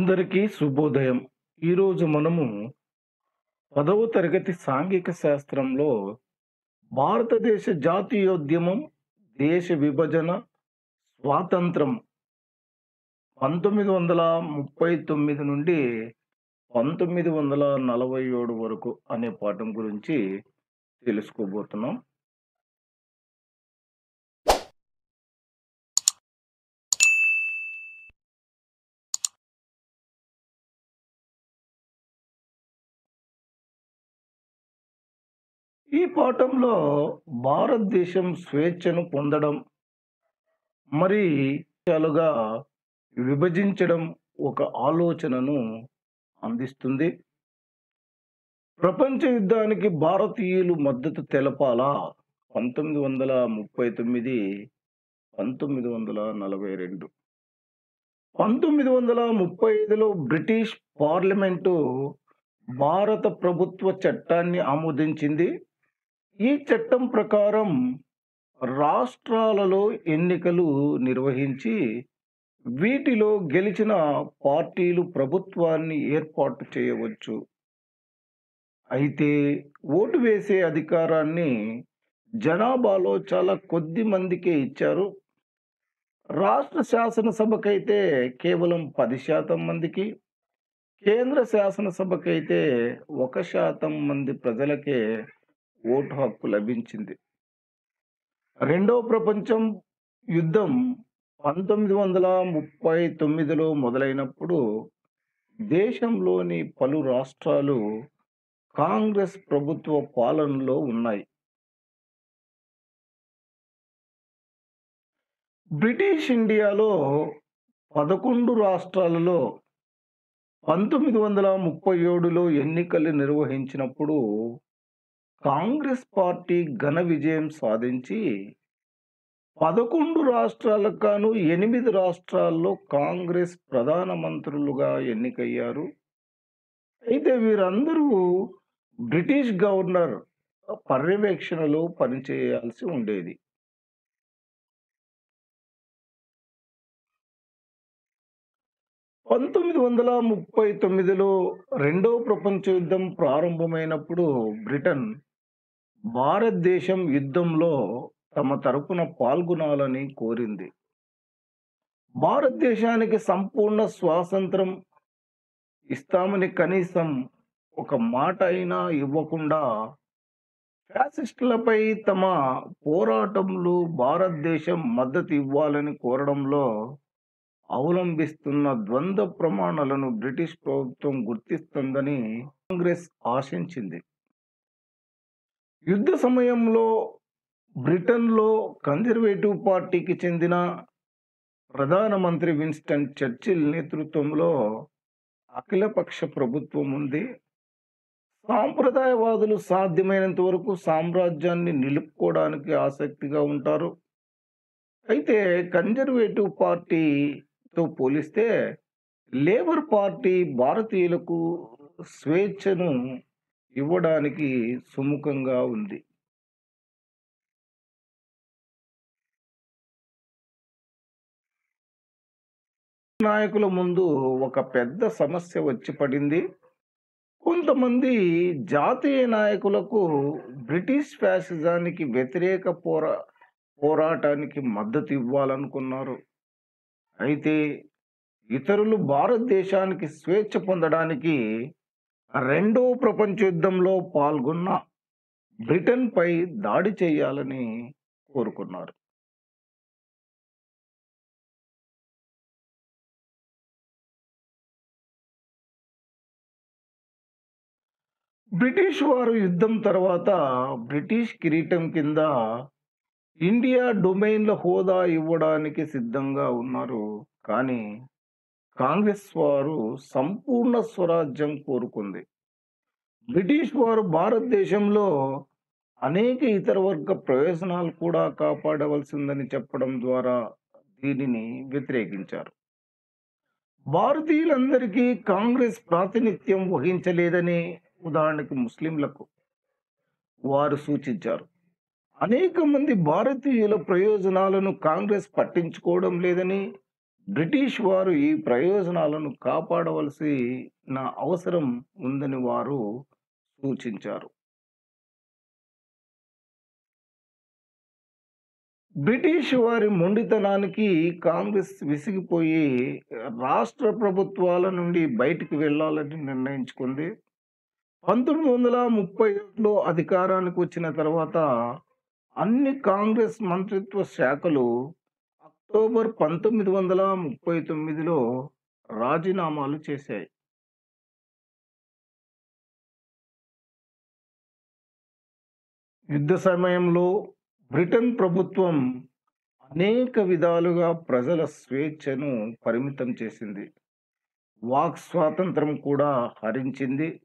అందరికీ శుభోదయం. ఈరోజు మనము పదవ తరగతి సాంఘిక శాస్త్రంలో భారతదేశ జాతీయోద్యమం దేశ విభజన స్వాతంత్రం పంతొమ్మిది వందల ముప్పై తొమ్మిది నుండి పంతొమ్మిది వందల నలభై ఏడు వరకు అనే పాఠం గురించి తెలుసుకోబోతున్నాం. పాఠంలో భారతదేశం స్వేచ్ఛను పొందడం మరి విషయాలుగా విభజించడం ఒక ఆలోచనను అందిస్తుంది. ప్రపంచ యుద్ధానికి భారతీయులు మద్దతు తెలపాలా? పంతొమ్మిది వందల ముప్పై తొమ్మిది పంతొమ్మిది వందల నలభై రెండు. పంతొమ్మిది వందల ముప్పై ఐదులో బ్రిటిష్ పార్లమెంటు భారత ప్రభుత్వ చట్టాన్ని ఆమోదించింది. ఈ చట్టం ప్రకారం రాష్ట్రాలలో ఎన్నికలు నిర్వహించి వీటిలో గెలిచిన పార్టీలు ప్రభుత్వాన్ని ఏర్పాటు చేయవచ్చు. అయితే ఓటు వేసే అధికారాన్ని జనాభాలో చాలా కొద్ది మందికే ఇచ్చారు. రాష్ట్ర శాసనసభకైతే కేవలం పది శాతం మందికి కేంద్ర శాసనసభకైతే ఒక శాతం మంది ప్రజలకే ఓటు హక్కు లభించింది. రెండో ప్రపంచం యుద్ధం పంతొమ్మిది వందల ముప్పై తొమ్మిదిలో మొదలైనప్పుడు దేశంలోని పలు రాష్ట్రాలు కాంగ్రెస్ ప్రభుత్వ పాలనలో ఉన్నాయి. బ్రిటిష్ ఇండియాలో పదకొండు రాష్ట్రాలలో పంతొమ్మిది వందల ముప్పై ఏడులో ఎన్నికలు నిర్వహించినప్పుడు కాంగ్రెస్ పార్టీ ఘన విజయం సాధించి పదకొండు రాష్ట్రాలకు గాను ఎనిమిది రాష్ట్రాల్లో కాంగ్రెస్ ప్రధానమంత్రులుగా ఎన్నికయ్యారు. అయితే వీరందరూ బ్రిటిష్ గవర్నర్ పర్యవేక్షణలో పనిచేయాల్సి ఉండేది. పంతొమ్మిది వందల ముప్పై తొమ్మిదిలో రెండవ ప్రపంచ యుద్ధం ప్రారంభమైనప్పుడు బ్రిటన్ భారతదేశం యుద్ధంలో తమ తరపున పాల్గొనాలని కోరింది. భారతదేశానికి సంపూర్ణ స్వాతంత్రం ఇస్తామని కనీసం ఒక మాట అయినా ఇవ్వకుండా ఫ్యాసిస్టులపై తమ పోరాటంలో భారతదేశం మద్దతు ఇవ్వాలని కోరడంలో అవలంబిస్తున్న ద్వంద్వ ప్రమాణాలను బ్రిటిష్ ప్రభుత్వం గుర్తిస్తుందని కాంగ్రెస్ ఆశించింది. యుద్ధ సమయంలో బ్రిటన్లో కన్జర్వేటివ్ పార్టీకి చెందిన ప్రధానమంత్రి విన్స్టన్ చర్చిల్ నేతృత్వంలో అఖిలపక్ష ప్రభుత్వం ఉంది. సాంప్రదాయవాదులు సాధ్యమైనంత వరకు సామ్రాజ్యాన్ని నిలుపుకోవడానికి ఆసక్తిగా ఉంటారు. అయితే కన్జర్వేటివ్ పార్టీతో పోలిస్తే లేబర్ పార్టీ భారతీయులకు స్వేచ్ఛను ఇవ్వడానికి సుముఖంగా ఉంది. నాయకుల ముందు ఒక పెద్ద సమస్య వచ్చి పడింది. కొంతమంది జాతీయ నాయకులకు బ్రిటిష్ ఫ్యాసిజానికి వ్యతిరేక పోరా పోరాటానికి మద్దతు ఇవ్వాలనుకున్నారు. అయితే ఇతరులు భారతదేశానికి స్వేచ్ఛ పొందడానికి రెండో ప్రపంచ యుద్ధంలో పాల్గొన్న బ్రిటన్పై దాడి చేయాలని కోరుకున్నారు. బ్రిటిష్ వారు యుద్ధం తర్వాత బ్రిటిష్ కిరీటం కింద ఇండియా డొమైన్ల హోదా ఇవ్వడానికి సిద్ధంగా ఉన్నారు. కానీ కాంగ్రెస్ వారు సంపూర్ణ స్వరాజ్యం కోరుకుంది. బ్రిటిష్ వారు భారతదేశంలో అనేక ఇతర వర్గ ప్రయోజనాలు కూడా కాపాడవలసిందని చెప్పడం ద్వారా దీనిని వ్యతిరేకించారు. భారతీయులందరికీ కాంగ్రెస్ ప్రాతినిధ్యం వహించలేదని ఉదాహరణకు ముస్లింలకు వారు సూచించారు. అనేక మంది భారతీయుల ప్రయోజనాలను కాంగ్రెస్ పట్టించుకోవడం లేదని బ్రిటిష్ వారు ఈ ప్రయోజనాలను కాపాడవలసిన అవసరం ఉందని వారు సూచించారు. బ్రిటిష్ వారి మొండితనానికి కాంగ్రెస్ విసిగిపోయి రాష్ట్ర ప్రభుత్వాల నుండి బయటికి వెళ్ళాలని నిర్ణయించుకుంది. పంతొమ్మిది వందల ముప్పై ఏడులో అధికారానికి వచ్చిన తర్వాత అన్ని కాంగ్రెస్ మంత్రిత్వ శాఖలు అక్టోబర్ పంతొమ్మిది వందల ముప్పై తొమ్మిదిలో రాజీనామాలు చేశాయి. యుద్ధ సమయంలో బ్రిటన్ ప్రభుత్వం అనేక విధాలుగా ప్రజల స్వేచ్ఛను పరిమితం చేసింది. వాక్ స్వాతంత్రం కూడా హరించింది.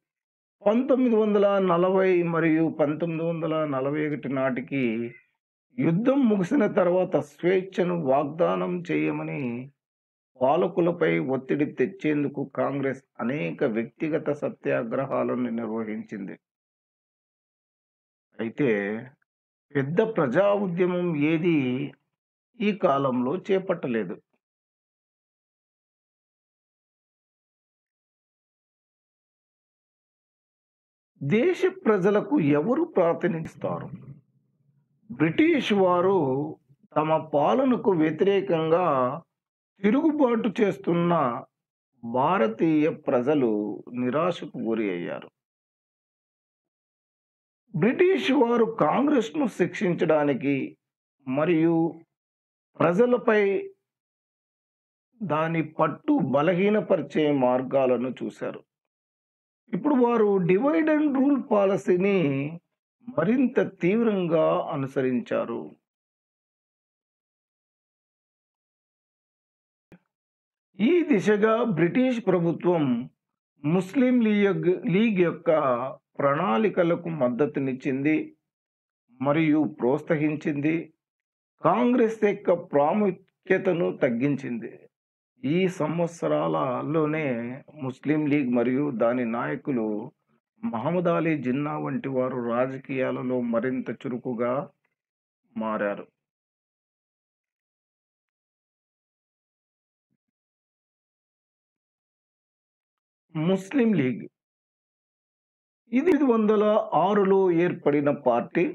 పంతొమ్మిది వందల నలభై మరియు పంతొమ్మిది వందల నలభై ఒకటి నాటికి యుద్ధం ముగిసిన తర్వాత స్వేచ్ఛను వాగ్దానం చేయమని పాలకులపై ఒత్తిడి తెచ్చేందుకు కాంగ్రెస్ అనేక వ్యక్తిగత సత్యాగ్రహాలను నిర్వహించింది. అయితే పెద్ద ప్రజా ఉద్యమం ఏది ఈ కాలంలో చేపట్టలేదు. దేశ ప్రజలకు ఎవరు ప్రాతినిధిస్తారు? బ్రిటిష్ వారు తమ పాలనకు వ్యతిరేకంగా తిరుగుబాటు చేస్తున్న భారతీయ ప్రజలు నిరాశకు గురి అయ్యారు. బ్రిటిష్ వారు కాంగ్రెస్ను శిక్షించడానికి మరియు ప్రజలపై దాని పట్టు బలహీనపరిచే మార్గాలను చూశారు. ఇప్పుడు వారు డివైడ్ అండ్ రూల్ పాలసీని మరింత తీవ్రంగా అనుసరించారు. ఈ దిశగా బ్రిటిష్ ప్రభుత్వం ముస్లిం లీగ్ లీగ్ యొక్క ప్రణాళికలకు మద్దతునిచ్చింది మరియు ప్రోత్సహించింది. కాంగ్రెస్ యొక్క ప్రాముఖ్యతను తగ్గించింది. ఈ సంవత్సరాలలోనే ముస్లిం లీగ్ మరియు దాని నాయకులు మహమ్మద్ అలీ జిన్నా వంటి వారు రాజకీయాలలో మరింత చురుకుగా మారారు. ముస్లిం లీగ్ ఇది వందల ఆరులో ఏర్పడిన పార్టీ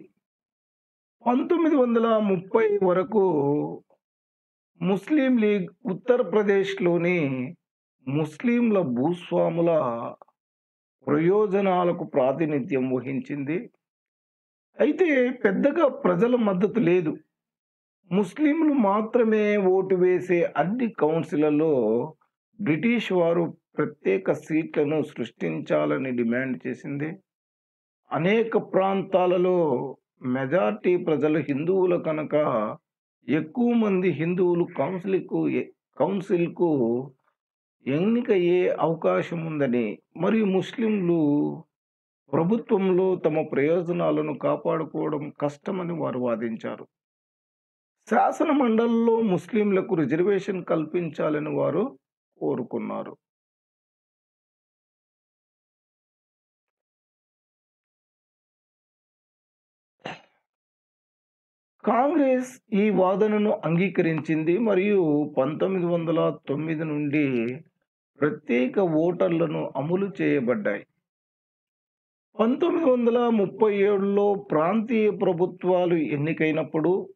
పంతొమ్మిది వందల ముప్పై వరకు ముస్లిం లీగ్ ఉత్తరప్రదేశ్లోని ముస్లింల భూస్వాముల ప్రయోజనాలకు ప్రాతినిధ్యం వహించింది. అయితే పెద్దగా ప్రజల మద్దతు లేదు. ముస్లింలు మాత్రమే ఓటు వేసే అన్ని కౌన్సిళ్ళలో బ్రిటిష్ వారు ప్రత్యేక సీట్లను సృష్టించాలని డిమాండ్ చేసింది. అనేక ప్రాంతాలలో మెజార్టీ ప్రజలు హిందువులు కనుక ఎక్కువ మంది హిందువులు కౌన్సిల్కు కౌన్సిల్కు ఎన్నికయ్యే అవకాశం ఉందని మరియు ముస్లింలు ప్రభుత్వంలో తమ ప్రయోజనాలను కాపాడుకోవడం కష్టమని వారు వాదించారు. శాసన మండలిలో ముస్లింలకు రిజర్వేషన్ కల్పించాలని వారు కోరుకున్నారు. కాంగ్రెస్ ఈ వాదనను అంగీకరించింది మరియు పంతొమ్మిది వందల తొమ్మిది నుండి ప్రత్యేక ఓటర్లను అమలు చేయబడ్డాయి. పంతొమ్మిది వందల ముప్పై ఏడులో ప్రాంతీయ ప్రభుత్వాలు ఎన్నికైనప్పుడు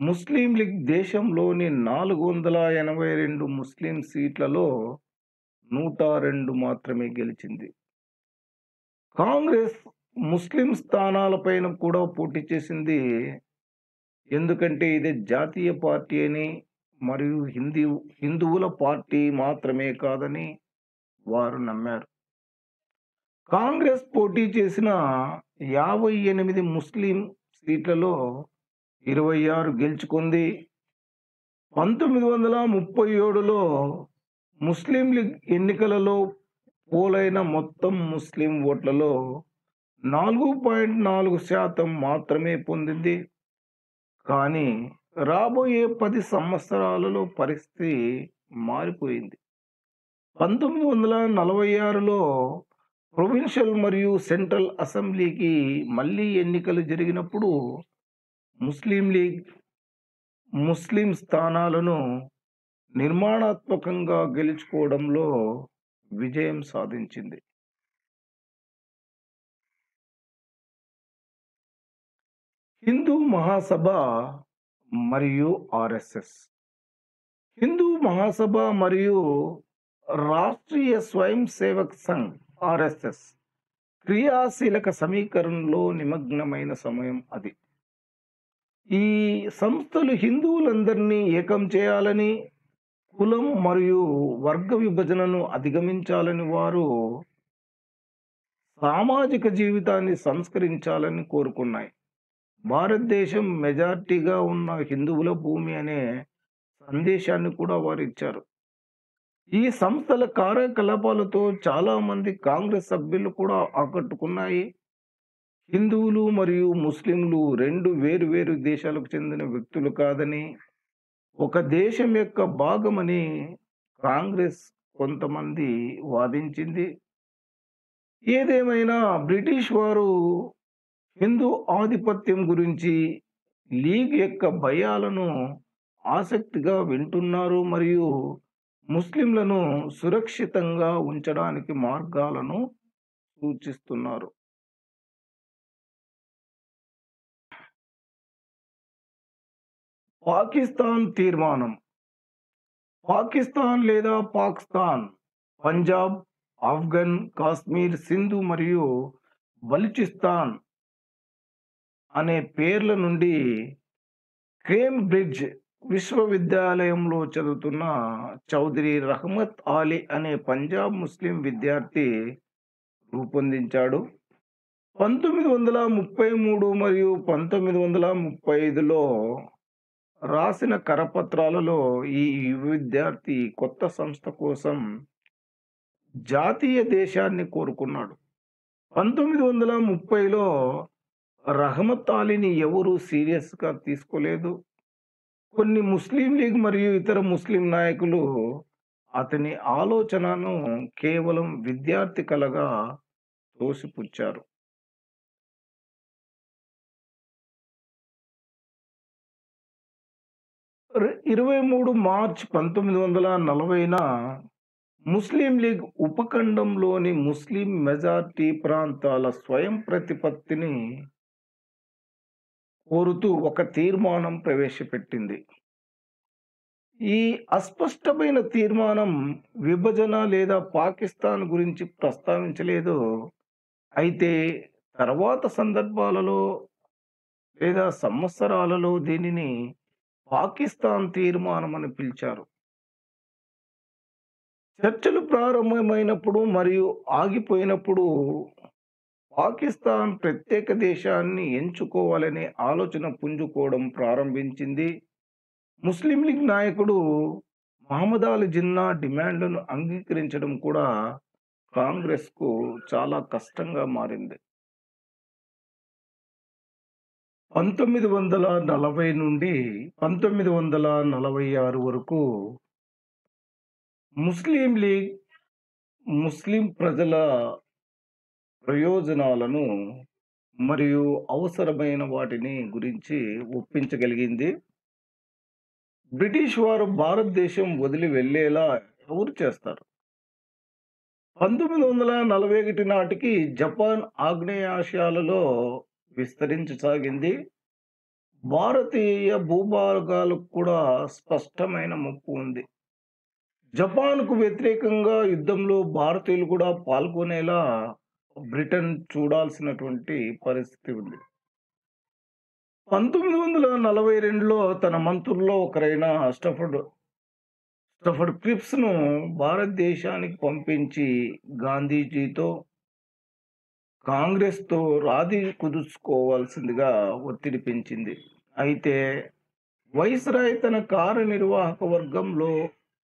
ముస్లిం లీగ్ దేశంలోని నాలుగు వందల ఎనభై రెండు ముస్లిం సీట్లలో నూట రెండు మాత్రమే గెలిచింది. కాంగ్రెస్ ముస్లిం స్థానాలపైన కూడా పోటీ చేసింది. ఎందుకంటే ఇది జాతీయ పార్టీ అని మరియు హిందీ హిందువుల పార్టీ మాత్రమే కాదని వారు నమ్మారు. కాంగ్రెస్ పోటీ చేసిన యాభై ఎనిమిది ముస్లిం సీట్లలో ఇరవై ఆరు గెలుచుకుంది. పంతొమ్మిది వందల ముప్పై ఏడులో ముస్లిం లీగ్ ఎన్నికలలో పోలైన మొత్తం ముస్లిం ఓట్లలో నాలుగు పాయింట్ నాలుగు శాతం మాత్రమే పొందింది. కానీ రాబోయే పది సంవత్సరాలలో పరిస్థితి మారిపోయింది పంతొమ్మిది వందల నలభై ఆరులో ప్రొవిన్షియల్ మరియు సెంట్రల్ అసెంబ్లీకి మళ్ళీ ఎన్నికలు జరిగినప్పుడు ముస్లిం లీగ్ ముస్లిం స్థానాలను నిర్మాణాత్మకంగా గెలుచుకోవడంలో విజయం సాధించింది. హిందూ మహాసభ మరియు ఆర్ఎస్ఎస్ హిందూ మహాసభ మరియు రాష్ట్రీయ స్వయం సేవక్ సంఘ్ ఆర్ఎస్ఎస్ క్రియాశీలక సమీకరణలో నిమగ్నమైన సమయం అది. ఈ సంస్థలు హిందువులందరినీ ఏకం చేయాలని, కులం మరియు వర్గ విభజనను అధిగమించాలని వారు సామాజిక జీవితాన్ని సంస్కరించాలని కోరుకున్నాయి. భారతదేశం మెజారిటీగా ఉన్న హిందువుల భూమి అనే సందేశాన్ని కూడా వారిచ్చారు. ఈ సంస్థల కార్యకలాపాలతో చాలామంది కాంగ్రెస్ సభ్యులు కూడా ఆకట్టుకున్నాయి. హిందువులు మరియు ముస్లింలు రెండు వేరు-వేరు దేశాలకు చెందిన వ్యక్తులు కాదని, ఒక దేశం యొక్క భాగమని కాంగ్రెస్ కొంతమంది వాదించింది. ఏదేమైనా బ్రిటిష్ వారు హిందూ ఆధిపత్యం గురించి లీగ్ యొక్క భయాలను ఆసక్తిగా వింటున్నారు మరియు ముస్లింలను సురక్షితంగా ఉంచడానికి మార్గాలను సూచిస్తున్నారు. పాకిస్తాన్ తీర్మానం పాకిస్తాన్ లేదా పాకిస్తాన్ పంజాబ్, ఆఫ్ఘన్, కాశ్మీర్, సింధు మరియు బలుచిస్తాన్ అనే పేర్ల నుండి కేంబ్రిడ్జ్ విశ్వవిద్యాలయంలో చదువుతున్న చౌదరి రహమత్ అలీ అనే పంజాబ్ ముస్లిం విద్యార్థి రూపొందించాడు. 1933 మరియు 1935లో రాసిన కరపత్రాలలో ఈ యువ విద్యార్థి కొత్త సంస్థ కోసం జాతీయ దేశాన్ని కోరుకున్నాడు. 1930లో రహమత్ అలీని ఎవరూ సీరియస్‌గా తీసుకోలేదు. కొన్ని ముస్లిం లీగ్ మరియు ఇతర ముస్లిం నాయకులు అతని ఆలోచనను కేవలం విద్యార్థి కలగా తోసిపుచ్చారు. ఇరవై మూడు మార్చ్ 1940న ముస్లిం లీగ్ ఉపఖండంలోని ముస్లిం మెజార్టీ ప్రాంతాల స్వయం ప్రతిపత్తిని కోరుతూ ఒక తీర్మానం ప్రవేశపెట్టింది. ఈ అస్పష్టమైన తీర్మానం విభజన లేదా పాకిస్తాన్ గురించి ప్రస్తావించలేదు. అయితే తర్వాత సందర్భాలలో లేదా సంవత్సరాలలో దీనిని పాకిస్తాన్ తీర్మానం అని పిలిచారు. చర్చలు ప్రారంభమైనప్పుడు మరియు ఆగిపోయినప్పుడు పాకిస్తాన్ ప్రత్యేక దేశాన్ని ఎంచుకోవాలనే ఆలోచన పుంజుకోవడం ప్రారంభించింది. ముస్లిం లీగ్ నాయకుడు మహమ్మద్ అలీ జిన్నా డిమాండ్‌లను అంగీకరించడం కూడా కాంగ్రెస్‌కు చాలా కష్టంగా మారింది. 1940 నుండి 1946 వరకు ముస్లిం లీగ్ ముస్లిం ప్రజల ప్రయోజనాలను మరియు అవసరమైన వాటిని గురించి ఒప్పించగలిగింది. బ్రిటిష్ వారు భారతదేశం వదిలి వెళ్ళేలా ఎవరు చేస్తారు? 1941 నాటికి జపాన్ ఆగ్నేయాసియాలలో విస్తరించసాగింది. భారతీయ భూభాగాలకు కూడా స్పష్టమైన ముప్పు ఉంది. జపాన్‌కు వ్యతిరేకంగా యుద్ధంలో భారతీయులు కూడా పాల్గొనేలా బ్రిటన్ చూడాల్సినటువంటి పరిస్థితి ఉంది. 1942లో తన మంత్రుల్లో ఒకరైన స్టఫర్డ్ స్టఫర్డ్ క్రిప్స్‌ను భారతదేశానికి పంపించి గాంధీజీతో, కాంగ్రెస్‌తో రాజీ కుదుర్చుకోవాల్సిందిగా ఒత్తిడి పెంచింది. అయితే వైస్‌రాయ్ తన కార్యనిర్వాహక వర్గంలో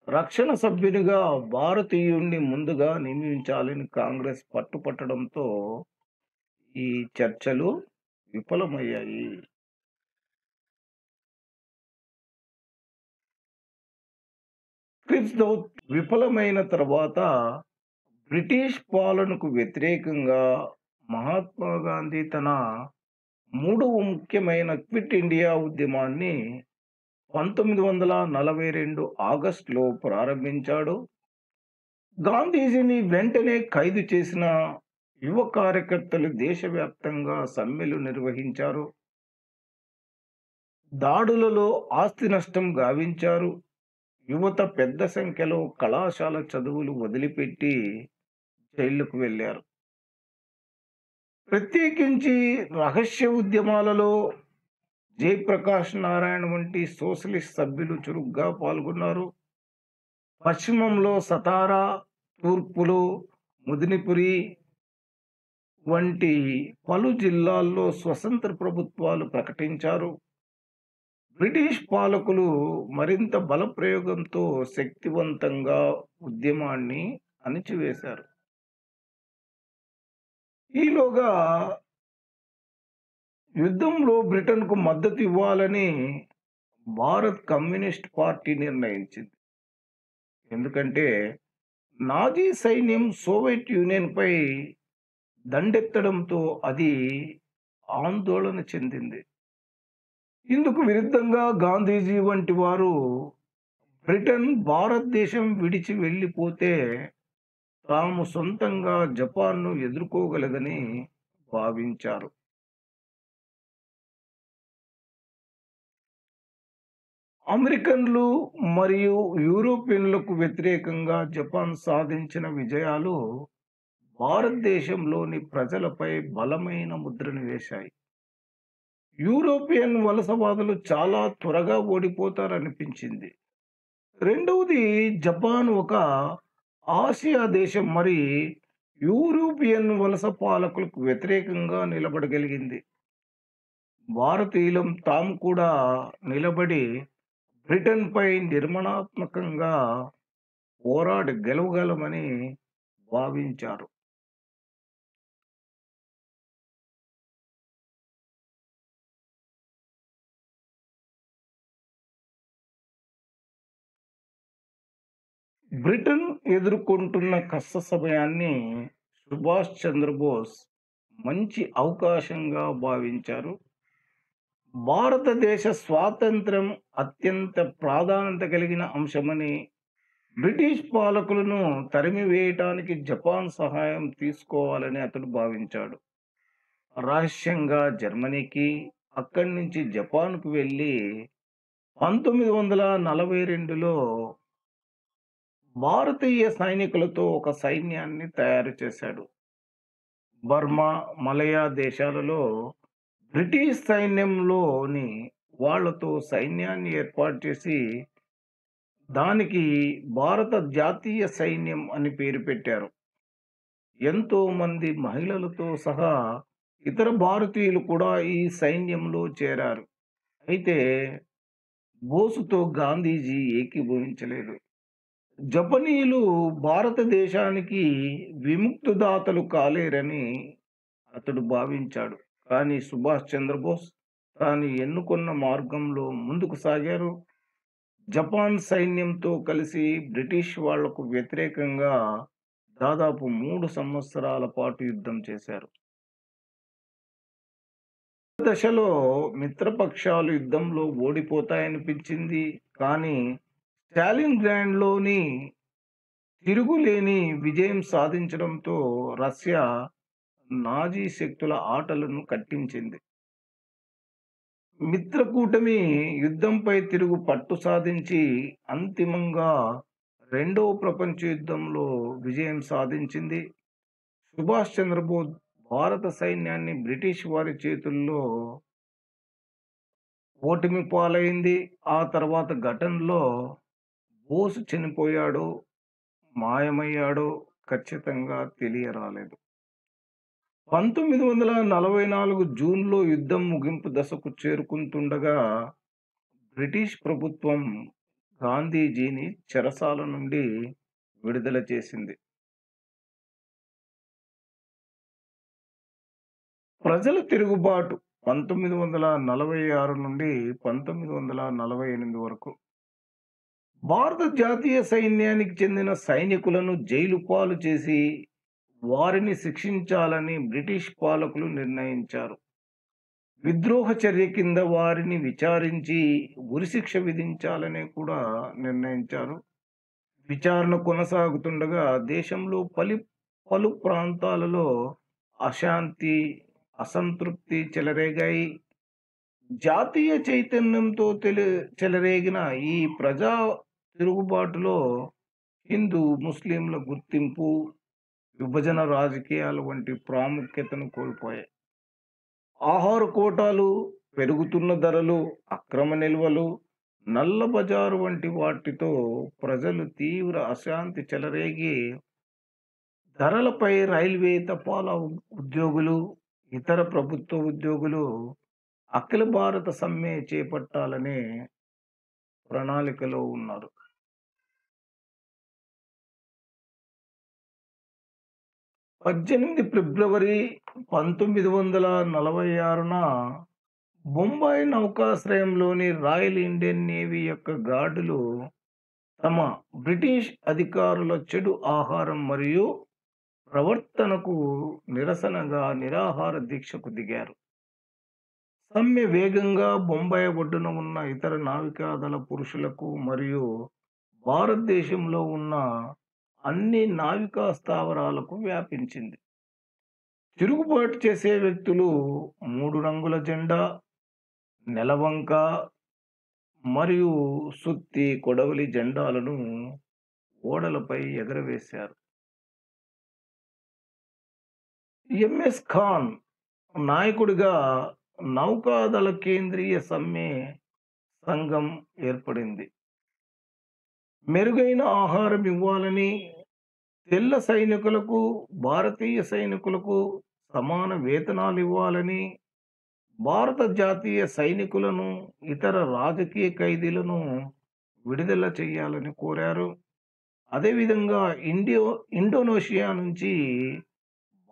రక్షణ సభ్యునిగా భారతీయుణ్ణి ముందుగా నియమించాలని కాంగ్రెస్ పట్టుపట్టడంతో ఈ చర్చలు విఫలమయ్యాయి. క్రిప్స్ దౌత్ విఫలమైన తర్వాత బ్రిటిష్ పాలనకు వ్యతిరేకంగా మహాత్మా గాంధీ తన మూడవ ముఖ్యమైన క్విట్ ఇండియా ఉద్యమాన్ని పంతొమ్మిది వందల నలభై రెండు ఆగస్టులో ప్రారంభించాడు. గాంధీజీని వెంటనే ఖైదు చేసిన యువ కార్యకర్తలు దేశవ్యాప్తంగా సమ్మెలు నిర్వహించారు. దాడులలో ఆస్తి నష్టం గావించారు. యువత పెద్ద సంఖ్యలో కళాశాల చదువులు వదిలిపెట్టి జైళ్ళకు వెళ్ళారు. ప్రత్యేకించి రహస్య ఉద్యమాలలో జయప్రకాష్ నారాయణ వంటి సోషలిస్ట్ సభ్యులు చురుగ్గా పాల్గొన్నారు. పశ్చిమంలో సతారా తూర్పులో ముదినిపురి వంటి పలు జిల్లాల్లో స్వతంత్ర ప్రభుత్వాలు ప్రకటించారు. బ్రిటిష్ పాలకులు మరింత బలప్రయోగంతో శక్తివంతంగా ఉద్యమాన్ని అణిచివేశారు. ఈలోగా యుద్ధంలో బ్రిటన్కు మద్దతు ఇవ్వాలని భారత్ కమ్యూనిస్ట్ పార్టీ నిర్ణయించింది. ఎందుకంటే నాజీ సైన్యం సోవియట్ యూనియన్పై దండెత్తడంతో అది ఆందోళన చెందింది. ఇందుకు విరుద్ధంగా గాంధీజీ వంటి వారు బ్రిటన్ భారతదేశం విడిచి వెళ్ళిపోతే తాము సొంతంగా జపాన్ను ఎదుర్కోగలదని భావించారు. అమెరికన్లు మరియు యూరోపియన్లకు వ్యతిరేకంగా జపాన్ సాధించిన విజయాలు భారతదేశంలోని ప్రజలపై బలమైన ముద్రను వేశాయి. యూరోపియన్ వలసవాదులు చాలా త్వరగా ఓడిపోతారనిపించింది. రెండవది జపాన్ ఒక ఆసియా దేశం మరి యూరోపియన్ వలస పాలకులకు వ్యతిరేకంగా నిలబడగలిగింది. భారతీయులం తాము కూడా నిలబడి బ్రిటన్పై నిర్మాణాత్మకంగా పోరాడి గెలవగలమని భావించారు. బ్రిటన్ ఎదుర్కొంటున్న కష్ట సమయాన్ని సుభాష్ చంద్రబోస్ మంచి అవకాశంగా భావించారు. భారతదేశ స్వాతంత్రం అత్యంత ప్రాధాన్యత కలిగిన అంశమని బ్రిటిష్ పాలకులను తరిమివేయటానికి జపాన్ సహాయం తీసుకోవాలని అతడు భావించాడు. రహస్యంగా జర్మనీకి అక్కడి నుంచి జపాన్కు వెళ్ళి పంతొమ్మిది వందల నలభై రెండులో భారతీయ సైనికులతో ఒక సైన్యాన్ని తయారు చేశాడు. బర్మా మలయా దేశాలలో బ్రిటిష్ సైన్యంలోని వాళ్ళతో సైన్యాన్ని ఏర్పాటు చేసి దానికి భారత జాతీయ సైన్యం అని పేరు పెట్టారు. ఎంతో మంది మహిళలతో సహా ఇతర భారతీయులు కూడా ఈ సైన్యంలో చేరారు. అయితే బోసుతో గాంధీజీ ఏకీభవించలేదు. జపనీయులు భారతదేశానికి విముక్తిదాతలు కాలేరని అతడు భావించాడు. కానీ సుభాష్ చంద్రబోస్ తాను ఎన్నుకున్న మార్గంలో ముందుకు సాగారు. జపాన్ సైన్యంతో కలిసి బ్రిటిష్ వాళ్ళకు వ్యతిరేకంగా దాదాపు మూడు సంవత్సరాల పాటు యుద్ధం చేశారు. దశలో మిత్రపక్షాలు యుద్ధంలో ఓడిపోతాయనిపించింది. కానీ స్టాలిన్ గ్రాండ్లోని తిరుగులేని విజయం సాధించడంతో రష్యా నాజీ శక్తుల ఆటలను కట్టించింది. మిత్రకూటమి యుద్ధంపై తిరుగు పట్టు సాధించి అంతిమంగా రెండవ ప్రపంచ యుద్ధంలో విజయం సాధించింది. సుభాష్ చంద్రబోస్ భారత సైన్యాన్ని బ్రిటిష్ వారి చేతుల్లో ఓటమి పాలైంది. ఆ తర్వాత ఘటనలో బోసు చనిపోయాడు మాయమయ్యాడో ఖచ్చితంగా తెలియరాలేదు. పంతొమ్మిది వందల నలభై నాలుగు జూన్లో యుద్ధం ముగింపు దశకు చేరుకుంటుండగా బ్రిటిష్ ప్రభుత్వం గాంధీజీని చెరసాల నుండి విడుదల చేసింది. ప్రజల తిరుగుబాటు పంతొమ్మిది వందల నలభై ఆరు నుండి పంతొమ్మిది వందల నలభై ఎనిమిది వరకు. భారత జాతీయ సైన్యానికి చెందిన సైనికులను జైలు పాలు చేసి వారిని శిక్షించాలని బ్రిటిష్ పాలకులు నిర్ణయించారు. విద్రోహ చర్య కింద వారిని విచారించి ఉరిశిక్ష విధించాలని కూడా నిర్ణయించారు. విచారణ కొనసాగుతుండగా దేశంలో పలు పలు ప్రాంతాలలో అశాంతి అసంతృప్తి చెలరేగాయి. జాతీయ చైతన్యంతో తెలి చెలరేగిన ఈ ప్రజా తిరుగుబాటులో హిందూ ముస్లింల గుర్తింపు విభజన రాజకీయాల వంటి ప్రాముఖ్యతను కోల్పోయాయి. ఆహార కోటాలు పెరుగుతున్న ధరలు అక్రమ నిల్వలు నల్ల బజారు వంటి వాటితో ప్రజలు తీవ్ర అశాంతి చెలరేగి ధరలపై రైల్వే తపాలా ఉద్యోగులు ఇతర ప్రభుత్వ ఉద్యోగులు అఖిల భారత సమ్మె చేపట్టాలనే ప్రణాళికలో ఉన్నారు. పద్దెనిమిది ఫిబ్రవరి పంతొమ్మిది వందల నలభై ఆరున బొంబాయి నౌకాశ్రయంలోని రాయల్ ఇండియన్ నేవీ యొక్క గార్డులు తమ బ్రిటిష్ అధికారుల చెడు ఆహారం మరియు ప్రవర్తనకు నిరసనగా నిరాహార దీక్షకు దిగారు. సమ్మె వేగంగా బొంబాయి ఒడ్డున ఉన్న ఇతర నావికాదళ పురుషులకు మరియు భారతదేశంలో ఉన్న అన్ని నావికా స్థావరాలకు వ్యాపించింది. తిరుగుబాటు చేసే వ్యక్తులు మూడు రంగుల జెండా నెలవంక మరియు సుత్తి కొడవలి జెండాలను ఓడలపై ఎగరవేశారు. ఎంఎస్ ఖాన్ నాయకుడిగా నౌకాదళ కేంద్రీయ సమ్మె సంఘం ఏర్పడింది. మెరుగైన ఆహారం ఇవ్వాలని తెల్ల సైనికులకు భారతీయ సైనికులకు సమాన వేతనాలు ఇవ్వాలని భారత జాతీయ సైనికులను ఇతర రాజకీయ ఖైదీలను విడుదల చేయాలని కోరారు. అదేవిధంగా ఇండియో ఇండోనేషియా నుంచి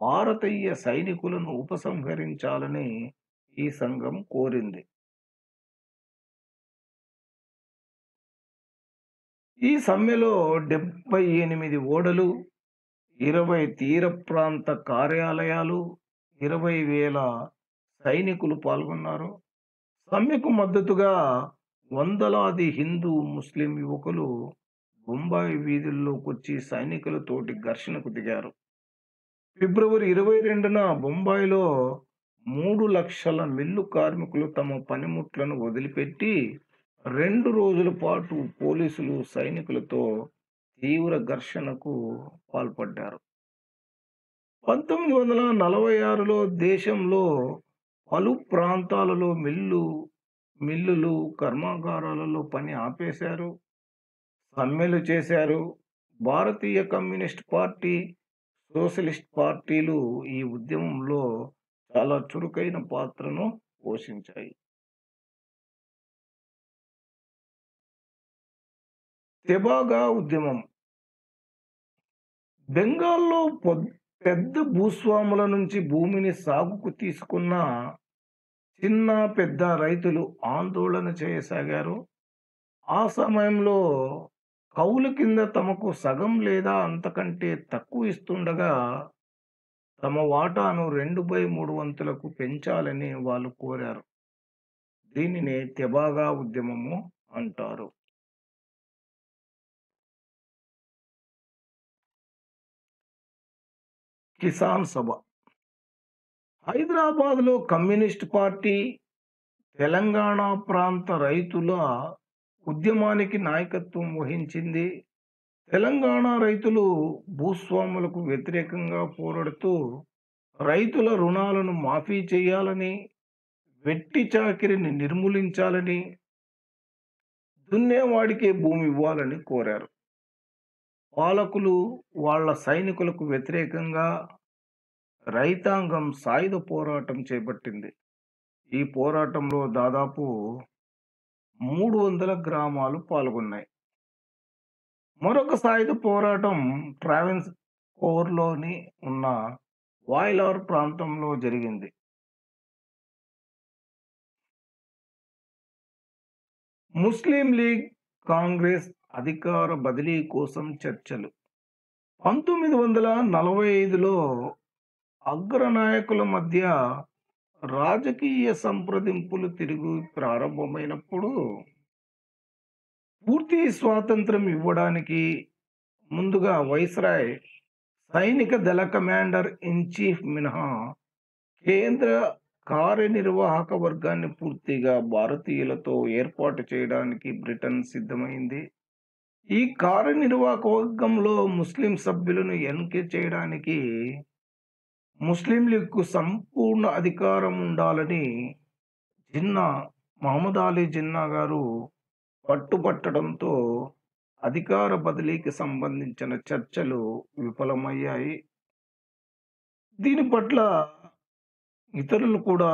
భారతీయ సైనికులను ఉపసంహరించాలని ఈ సంఘం కోరింది. ఈ సమ్మెలో డెబ్బై ఎనిమిది ఓడలు ఇరవై తీర ప్రాంత కార్యాలయాలు ఇరవై వేల సైనికులు పాల్గొన్నారు. సమ్మెకు మద్దతుగా వందలాది హిందూ ముస్లిం యువకులు బొంబాయి వీధుల్లోకి వచ్చి సైనికులతోటి ఘర్షణకు దిగారు. ఫిబ్రవరి ఇరవై రెండున బొంబాయిలో మూడు లక్షల మిల్లు కార్మికులు తమ పనిముట్లను వదిలిపెట్టి రెండు రోజుల పాటు పోలీసులు సైనికులతో తీవ్ర ఘర్షణకు పాల్పడ్డారు. పంతొమ్మిది వందల నలభై ఆరులో దేశంలో పలు ప్రాంతాలలో మిల్లు మిల్లులు కర్మాగారాలలో పని ఆపేశారు సమ్మెలు చేశారు. భారతీయ కమ్యూనిస్ట్ పార్టీ సోషలిస్ట్ పార్టీలు ఈ ఉద్యమంలో చాలా చురుకైన పాత్రను పోషించాయి. తెబాగా ఉద్యమం. బెంగాల్లో పొద్- పెద్ద భూస్వాముల నుంచి భూమిని సాగుకు తీసుకున్న చిన్న పెద్ద రైతులు ఆందోళన చేయసాగారు. ఆ సమయంలో కౌలు కింద తమకు సగం లేదా అంతకంటే తక్కువ ఇస్తుండగా తమ వాటాను రెండు బై మూడు వంతులకు పెంచాలని వాళ్ళు కోరారు. దీనిని తెబాగా ఉద్యమము అంటారు. కిసాన్ సభ. హైదరాబాద్లో కమ్యూనిస్ట్ పార్టీ తెలంగాణ ప్రాంత రైతుల ఉద్యమానికి నాయకత్వం వహించింది. తెలంగాణ రైతులు భూస్వాములకు వ్యతిరేకంగా పోరాడుతూ రైతుల రుణాలను మాఫీ చేయాలని వెట్టి చాకిరిని నిర్మూలించాలని దున్నేవాడికే భూమి ఇవ్వాలని కోరారు. పాలకులు వాళ్ళ సైనికులకు వ్యతిరేకంగా రైతాంగం సాయుధ పోరాటం చేపట్టింది. ఈ పోరాటంలో దాదాపు మూడు వందల గ్రామాలు పాల్గొన్నాయి. మరొక సాయుధ పోరాటం ట్రావెన్స్ కోర్లోని ఉన్న వాయిలార్ ప్రాంతంలో జరిగింది. ముస్లిం లీగ్ కాంగ్రెస్ అధికార బదిలీ కోసం చర్చలు. పంతొమ్మిది వందల నలభై ఐదులో అగ్రనాయకుల మధ్య రాజకీయ సంప్రదింపులు తిరిగి ప్రారంభమైనప్పుడు పూర్తి స్వాతంత్రం ఇవ్వడానికి ముందుగా వైస్రాయ్ సైనిక దళ కమాండర్ ఇన్ చీఫ్ మినహా కేంద్ర కార్యనిర్వాహక వర్గాన్ని పూర్తిగా భారతీయులతో ఏర్పాటు చేయడానికి బ్రిటన్ సిద్ధమైంది. ఈ కార్యనిర్వాహక వర్గంలో ముస్లిం సభ్యులను ఎన్కే చేయడానికి ముస్లిం లీగ్కు సంపూర్ణ అధికారం ఉండాలని జిన్నా మహమ్మద్ అలీ జిన్నా గారు పట్టుబట్టడంతో అధికార బదిలీకి సంబంధించిన చర్చలు విఫలమయ్యాయి. దీని పట్ల ఇతరులు కూడా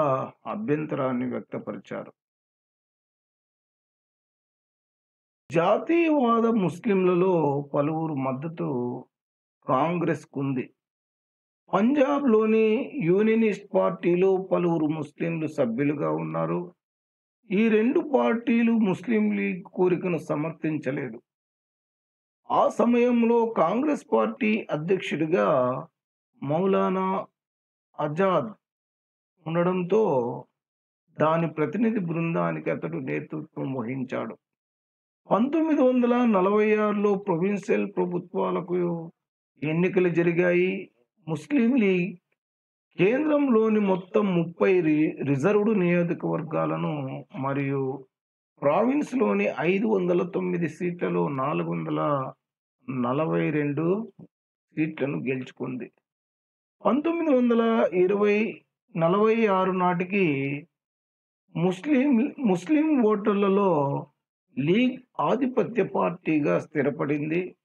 అభ్యంతరాన్ని వ్యక్తపరిచారు. జాతీయవాద ముస్లింలలో పలువురు మద్దతు కాంగ్రెస్కు ఉంది పంజాబ్లోని యూనియనిస్ట్ పార్టీలో పలువురు ముస్లింలు సభ్యులుగా ఉన్నారు. ఈ రెండు పార్టీలు ముస్లిం లీగ్ కోరికను సమర్థించలేదు. ఆ సమయంలో కాంగ్రెస్ పార్టీ అధ్యక్షుడిగా మౌలానా ఆజాద్ ఉండడంతో దాని ప్రతినిధి బృందానికి అతడు నేతృత్వం వహించాడు. పంతొమ్మిది వందల నలభై ఆరులో ప్రొవిన్షియల్ ప్రభుత్వాలకు ఎన్నికలు జరిగాయి. ముస్లిం లీగ్ కేంద్రంలోని మొత్తం ముప్పై రి- రిజర్వ్డ్ నియోజకవర్గాలను మరియు ప్రావిన్స్లోని ఐదు వందల తొమ్మిది సీట్లలో నాలుగు వందల నలభై రెండు సీట్లను గెలుచుకుంది. పంతొమ్మిది వందల ఇరవై నలభై ఆరు నాటికి ముస్లిం ముస్లిం ఓటర్లలో లీగ్ ఆధిపత్య పార్టీగా స్థిరపడింది.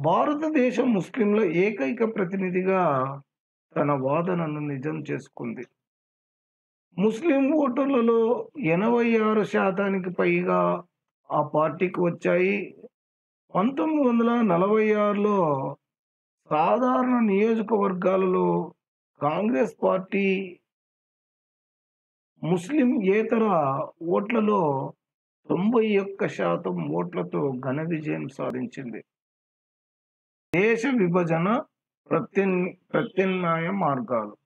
భారతదేశం ముస్లింల ఏకైక ప్రతినిధిగా తన వాదనను నిజం చేసుకుంది. ముస్లిం ఓటర్లలో ఎనభై ఆరు శాతానికి పైగా ఆ పార్టీకి వచ్చాయి. పంతొమ్మిది వందల నలభై ఆరులో సాధారణ నియోజకవర్గాలలో కాంగ్రెస్ పార్టీ ముస్లిం ఏతర ఓట్లలో తొంభై ఒక్క శాతం ఓట్లతో ఘన విజయం సాధించింది. దేశ విభజన ప్రత్యన్ ప్రత్యామ్నాయ మార్గాలు.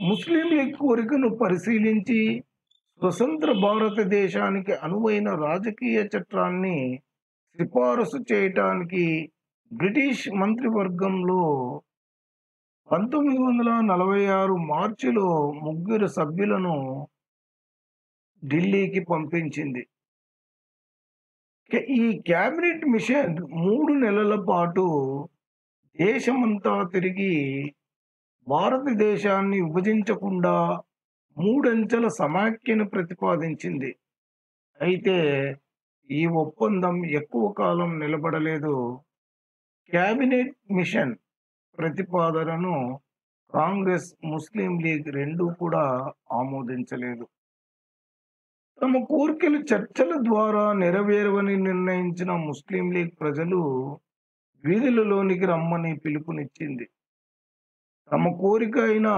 ముస్లిం లీగ్ కోరికను పరిశీలించి స్వతంత్ర భారతదేశానికి అనువైన రాజకీయ చట్టాన్ని సిఫారసు చేయటానికి బ్రిటిష్ మంత్రివర్గంలో పంతొమ్మిది వందల నలభై ఆరు మార్చిలో ముగ్గురు సభ్యులను ఢిల్లీకి పంపించింది. ఈ క్యాబినెట్ మిషన్ మూడు నెలల పాటు దేశమంతా తిరిగి భారతదేశాన్ని విభజించకుండా మూడంచెల సమాఖ్యను ప్రతిపాదించింది. అయితే ఈ ఒప్పందం ఎక్కువ కాలం నిలబడలేదు. క్యాబినెట్ మిషన్ ప్రతిపాదనను కాంగ్రెస్ ముస్లిం లీగ్ రెండూ కూడా ఆమోదించలేదు. తమ కోరికలు చర్చల ద్వారా నెరవేరవని నిర్ణయించిన ముస్లిం లీగ్ ప్రజలు వీధులలోనికి రమ్మని పిలుపునిచ్చింది. తమ కోరిక అయిన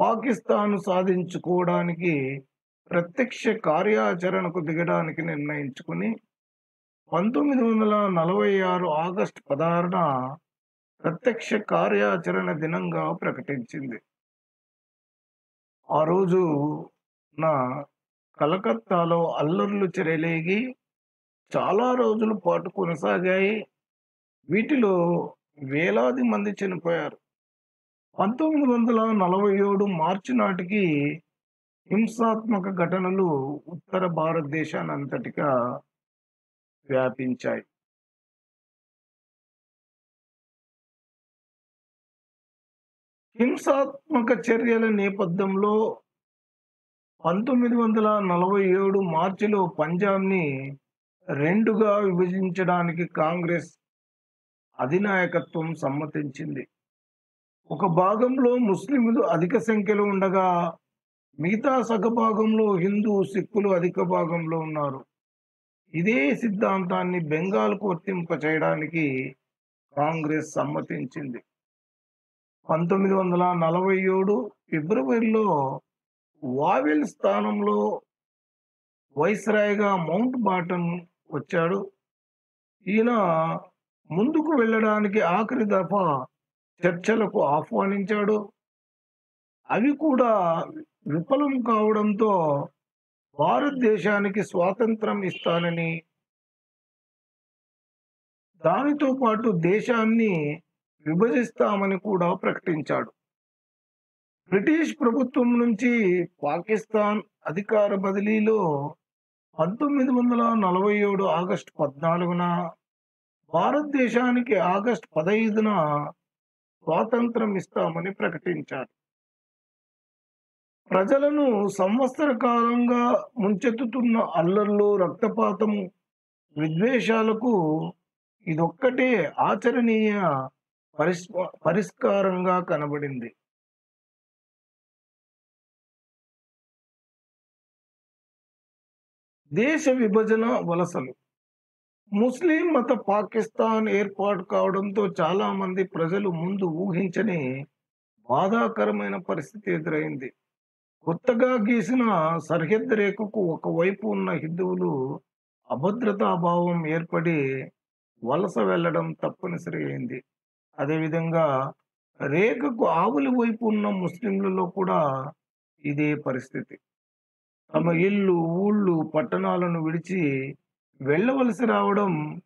పాకిస్తాన్ సాధించుకోవడానికి ప్రత్యక్ష కార్యాచరణకు దిగడానికి నిర్ణయించుకుని పంతొమ్మిది వందల నలభై ఆరు ఆగస్టు పదహారున ప్రత్యక్ష కార్యాచరణ దినంగా ప్రకటించింది. ఆ రోజు నా కలకత్తాలో అల్లర్లు చెరలేగి చాలా రోజుల పాటు కొనసాగాయి. వీటిలో వేలాది మంది చనిపోయారు. పంతొమ్మిది వందల నలభై ఏడు మార్చి నాటికి హింసాత్మక ఘటనలు ఉత్తర భారతదేశాన్ని అంతటిగా వ్యాపించాయి. హింసాత్మక చర్యల నేపథ్యంలో పంతొమ్మిది వందల నలభై ఏడు మార్చిలో పంజాబ్ని రెండుగా విభజించడానికి కాంగ్రెస్ అధినాయకత్వం సమ్మతించింది. ఒక భాగంలో ముస్లింలు అధిక సంఖ్యలో ఉండగా మిగతా సగ భాగంలో హిందూ సిక్కులు అధిక భాగంలో ఉన్నారు. ఇదే సిద్ధాంతాన్ని బెంగాల్కు వర్తింప చేయడానికి కాంగ్రెస్ సమ్మతించింది. పంతొమ్మిది వందల నలభై ఏడు ఫిబ్రవరిలో వావెల్ స్థానంలో వైస్రాయ్గా మౌంట్ బాటన్ వచ్చాడు. ఈయన ముందుకు వెళ్ళడానికి ఆఖరి దఫా చర్చలకు ఆహ్వానించాడు. అవి కూడా విఫలం కావడంతో భారతదేశానికి స్వాతంత్రం ఇస్తానని దానితో పాటు దేశాన్ని విభజిస్తామని కూడా ప్రకటించాడు. బ్రిటిష్ ప్రభుత్వం నుంచి పాకిస్తాన్ అధికార బదిలీలో పంతొమ్మిది వందల నలభై ఏడు ఆగస్టు పద్నాలుగున భారతదేశానికి ఆగస్టు పదహైదున స్వాతంత్రం ఇస్తామని ప్రకటించారు. ప్రజలను సంవత్సర కాలంగా ముంచెత్తుతున్న అల్లర్లు రక్తపాతము విద్వేషాలకు ఇదొక్కటే ఆచరణీయ పరిష్ పరిష్కారంగా కనబడింది. దేశ విభజన వలసలు. ముస్లిం మత పాకిస్తాన్ ఏర్పాటు కావడంతో చాలామంది ప్రజలు ముందు ఊహించని బాధాకరమైన పరిస్థితి ఎదురైంది. కొత్తగా గీసిన సరిహద్దు రేఖకు ఒకవైపు ఉన్న హిందువులు అభద్రతాభావం ఏర్పడి వలస వెళ్ళడం తప్పనిసరి అయింది. అదేవిధంగా రేఖకు ఆవుల వైపు ఉన్న ముస్లింలలో కూడా ఇదే పరిస్థితి. తమ ఇల్లు ఊళ్ళు పట్టణాలను విడిచి వెళ్ళవలసి రావడం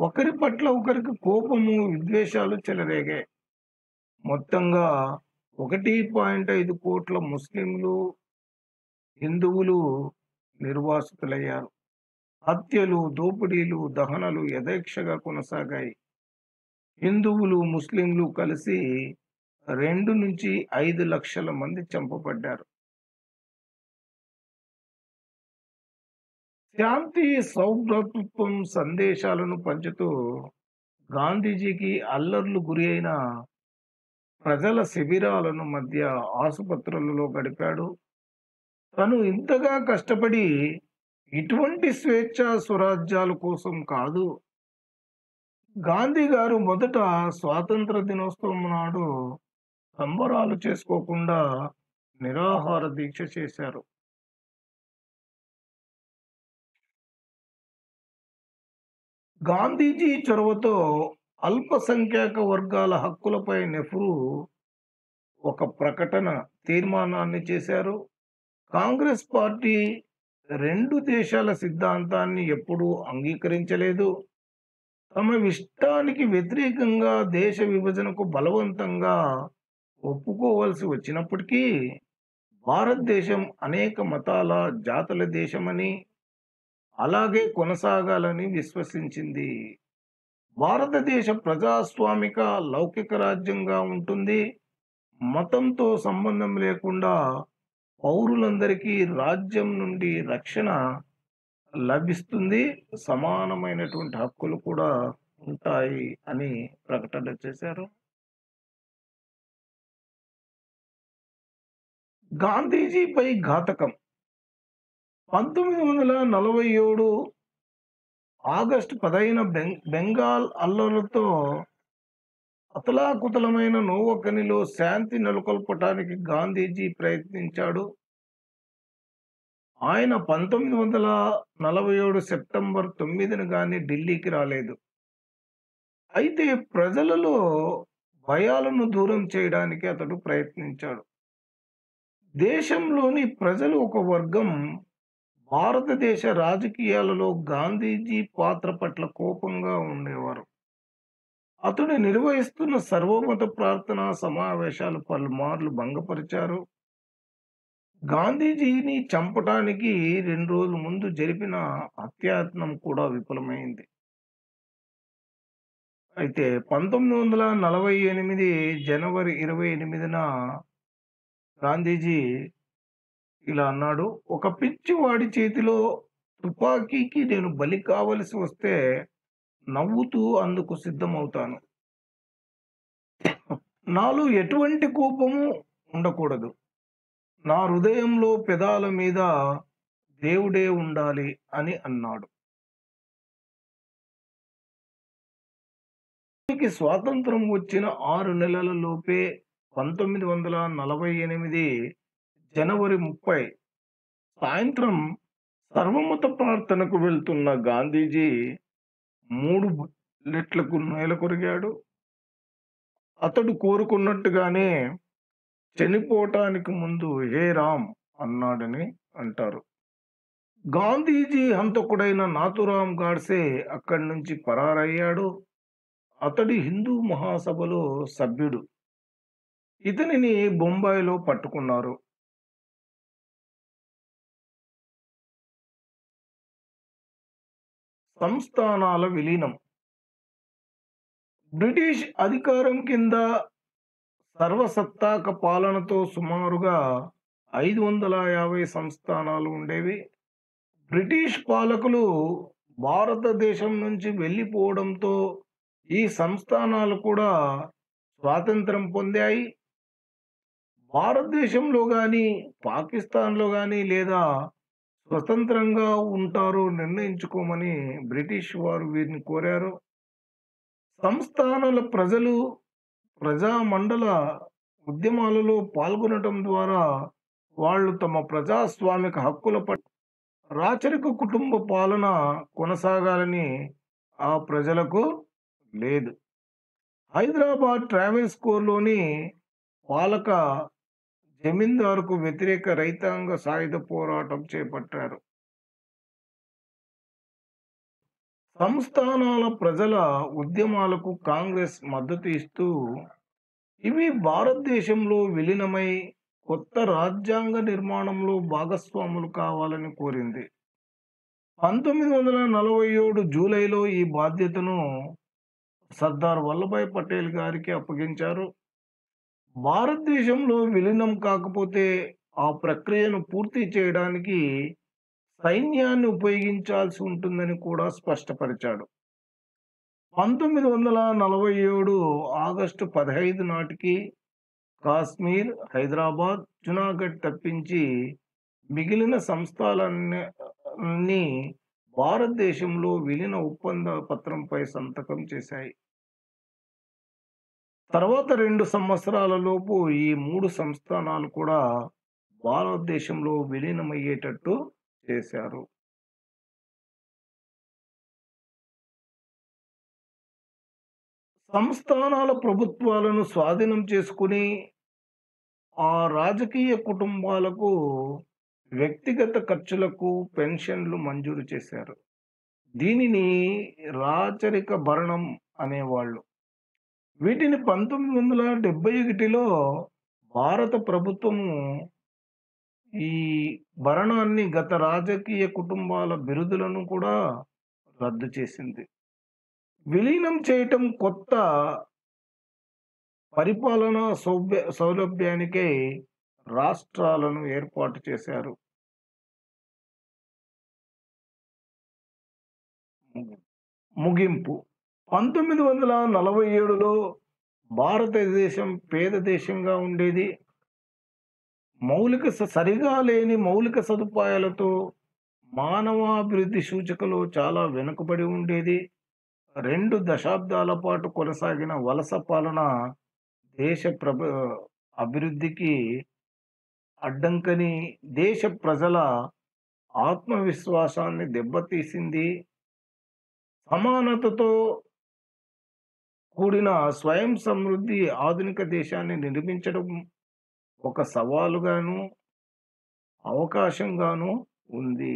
ఒకరి పట్ల ఒకరికి కోపము విద్వేషాలు చెలరేగాయి మొత్తంగా ఒకటి పాయింట్ ఐదు కోట్ల ముస్లింలు హిందువులు నిర్వాసితులయ్యారు. హత్యలు దోపిడీలు దహనలు యథేక్షగా కొనసాగాయి. హిందువులు ముస్లింలు కలిసి రెండు నుంచి ఐదు లక్షల మంది చంపబడ్డారు. శాంతి సౌభ్రతత్వం సందేశాలను పంచుతూ గాంధీజీకి అల్లర్లు గురి అయిన ప్రజల శిబిరాలను మధ్య ఆసుపత్రులలో గడిపాడు. తను ఇంతగా కష్టపడి ఇటువంటి స్వేచ్ఛా స్వరాజ్యాల కోసం కాదు. గాంధీ గారు మొదట స్వాతంత్ర దినోత్సవం నాడు సంబరాలు చేసుకోకుండా నిరాహార దీక్ష చేశారు. గాంధీజీ చొరవతో అల్పసంఖ్యాక వర్గాల హక్కులపై నెహ్రూ ఒక ప్రకటన తీర్మానాన్ని చేశారు. కాంగ్రెస్ పార్టీ రెండు దేశాల సిద్ధాంతాన్ని ఎప్పుడూ అంగీకరించలేదు. తమ ఇష్టానికి వ్యతిరేకంగా దేశ విభజనకు బలవంతంగా ఒప్పుకోవలసి వచ్చినప్పటికీ భారతదేశం అనేక మతాల జాతుల దేశమని అలాగే కొనసాగాలని విశ్వసించింది. భారతదేశ ప్రజాస్వామిక లౌకిక రాజ్యంగా ఉంటుంది. మతంతో సంబంధం లేకుండా పౌరులందరికీ రాజ్యం నుండి రక్షణ లభిస్తుంది. సమానమైనటువంటి హక్కులు కూడా ఉంటాయి అని ప్రకటన చేశారు. గాంధీజీపై ఘాతకం. పంతొమ్మిది వందల నలభై ఏడు ఆగస్టు పదైన బెంగాల్ అల్లర్లతో అతలాకుతలమైన నోవకనిలో శాంతి నెలకొల్పటానికి గాంధీజీ ప్రయత్నించాడు. ఆయన పంతొమ్మిది వందల నలభై ఏడు సెప్టెంబర్ తొమ్మిదిన కానీ ఢిల్లీకి రాలేదు. అయితే ప్రజలలో భయాలను దూరం చేయడానికి అతడు ప్రయత్నించాడు. దేశంలోని ప్రజలు ఒక వర్గం భారతదేశ రాజకీయాలలో గాంధీజీ పాత్ర పట్ల కోపంగా ఉండేవారు. అతడు నిర్వహిస్తున్న సర్వమత ప్రార్థనా సమావేశాలు పలుమార్లు భంగపరిచారు. గాంధీజీని చంపటానికి రెండు రోజుల ముందు జరిపిన హత్యాయత్నం కూడా విఫలమైంది. అయితే పంతొమ్మిది వందల నలభై ఎనిమిది జనవరి ఇరవై ఎనిమిదిన గాంధీజీ ఇలా అన్నాడు. ఒక పిచ్చివాడి చేతిలో తుపాకీకి నేను బలి కావలసి వస్తే నవ్వుతూ అందుకు సిద్ధమవుతాను. నాలో ఎటువంటి కోపము ఉండకూడదు. నా హృదయంలో పెదాల మీద దేవుడే ఉండాలి అని అన్నాడు. స్వాతంత్రం వచ్చిన ఆరు నెలల లోపే పంతొమ్మిది వందల నలభై ఎనిమిది జనవరి ముప్పై సాయంత్రం సర్వమత ప్రార్థనకు వెళ్తున్న గాంధీజీ మూడు బుల్లెట్లకు నేల కొరిగాడు. అతడు కోరుకున్నట్టుగానే చనిపోవటానికి ముందు హే రామ్ అన్నాడని అంటారు. గాంధీజీ హంతకుడైన నాతురామ్ గాడ్సే అక్కడి నుంచి పరారయ్యాడు. అతడి హిందూ మహాసభలో సభ్యుడు. ఇతనిని బొంబాయిలో పట్టుకున్నారు. సంస్థానాల విలీనం. బ్రిటిష్ అధికారం కింద సర్వసత్తాక పాలనతో సుమారుగా ఐదు వందల యాభై సంస్థానాలు ఉండేవి. బ్రిటిష్ పాలకులు భారతదేశం నుంచి వెళ్ళిపోవడంతో ఈ సంస్థానాలు కూడా స్వాతంత్రం పొందాయి. భారతదేశంలో కానీ పాకిస్తాన్లో కానీ లేదా స్వతంత్రంగా ఉంటారో నిర్ణయించుకోమని బ్రిటిష్ వారు వీరిని కోరారు. సంస్థానాల ప్రజలు ప్రజా మండల ఉద్యమాలలో పాల్గొనటం ద్వారా వాళ్ళు తమ ప్రజాస్వామిక హక్కుల పట్ల రాచరిక కుటుంబ పాలన కొనసాగాలని ఆ ప్రజలకు లేదు. హైదరాబాద్ ట్రావెల్స్ కోర్లోని పాలక జమీందారుకు వ్యతిరేక రైతాంగ సాయుధ పోరాటం చేపట్టారు. సంస్థానాల ప్రజల ఉద్యమాలకు కాంగ్రెస్ మద్దతు ఇస్తూ ఇవి భారతదేశంలో విలీనమై కొత్త రాజ్యాంగ నిర్మాణంలో భాగస్వాములు కావాలని కోరింది. పంతొమ్మిది వందల నలభై ఏడు జూలైలో ఈ బాధ్యతను సర్దార్ వల్లభాయ్ పటేల్ గారికి అప్పగించారు. భారతదేశంలో విలీనం కాకపోతే ఆ ప్రక్రియను పూర్తి చేయడానికి సైన్యాన్ని ఉపయోగించాల్సి ఉంటుందని కూడా స్పష్టపరిచాడు. పంతొమ్మిది వందల నలభై ఏడు ఆగస్టు పదహైదు నాటికి కాశ్మీర్ హైదరాబాద్ జునాగఢ్ తప్పించి మిగిలిన సంస్థలన్నీ భారతదేశంలో విలీన ఒప్పంద పత్రంపై సంతకం చేశాయి. తర్వాత రెండు సంవత్సరాలలోపు ఈ మూడు సంస్థానాలు కూడా భారతదేశంలో విలీనమయ్యేటట్టు చేశారు. సంస్థానాల ప్రభుత్వాలను స్వాధీనం చేసుకుని ఆ రాజకీయ కుటుంబాలకు వ్యక్తిగత ఖర్చులకు పెన్షన్లు మంజూరు చేశారు. దీనిని రాచరిక భరణం అనేవాళ్ళు. వీటిని పంతొమ్మిది వందల డెబ్బై ఒకటిలో భారత ప్రభుత్వము ఈ భరణాన్ని గత రాజకీయ కుటుంబాల బిరుదులను కూడా రద్దు చేసింది. విలీనం చేయటం కొత్త పరిపాలనా సౌభ్య సౌలభ్యానికే రాష్ట్రాలను ఏర్పాటు చేశారు. ముగింపు. పంతొమ్మిది వందల నలభై ఏడులో భారతదేశం పేద దేశంగా ఉండేది. మౌలిక స- సరిగా లేని మౌలిక సదుపాయాలతో మానవాభివృద్ధి సూచికలో చాలా వెనుకబడి ఉండేది. రెండు దశాబ్దాల పాటు కొనసాగిన వలస పాలన దేశ ప్రభ అభివృద్ధికి అడ్డంకని దేశ ప్రజల ఆత్మవిశ్వాసాన్ని దెబ్బతీసింది. సమానతతో కూడిన స్వయం సమృద్ధి ఆధునిక దేశాన్ని నిర్మించడం ఒక సవాలుగాను అవకాశంగాను ఉంది.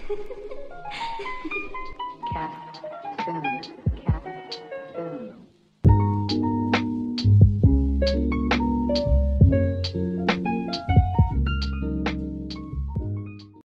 Ha